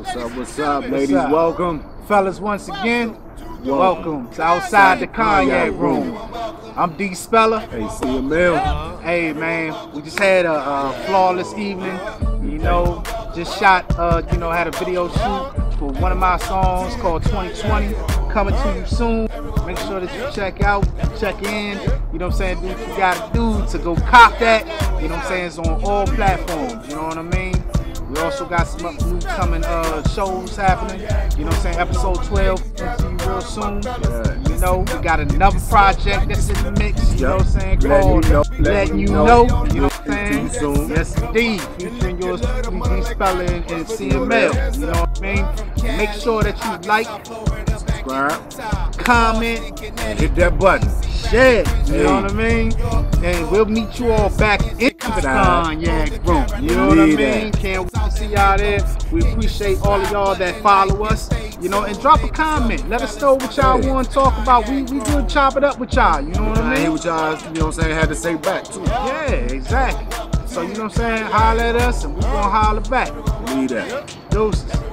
What's up, what's up, ladies? up? Welcome. Fellas, once again, welcome to Outside the Cognac Room. I'm D Speller. Hey, CML. Hey man, we just had a, a flawless evening. You know, just shot, uh, you know, had a video shoot for one of my songs called 2020. Coming to you soon. Make sure that you check out, check in. You know what I'm saying? Do what you gotta do to go cop that. You know what I'm saying? It's on all platforms. You know what I mean? We also got some up- new coming uh, shows happening. You know what I'm saying? Episode 12 coming to you real soon. Yeah. You know, we got another project that's in the mix. You know what I'm saying? Letting Called you know, Letting You know. Know. You know what I'm Coming to you saying? soon. Yes, indeed. Featuring yours, 3D Speller and, CML. You know what I mean? Make sure that you like, Subscribe comment, hit that button. share. You Hey. know what I mean? And we'll meet you all back in the cognac room. You know what I mean? Can't wait to see y'all there. We appreciate all of y'all that follow us. You know, and drop a comment. Let us know what y'all want to talk about. We we good chop it up with y'all. You know what I mean? I hear what y'all, you know what I'm saying, had to say back, too. Yeah, exactly. So you know what I'm saying? Holler at us and we gonna holler back. Need that. Deuces.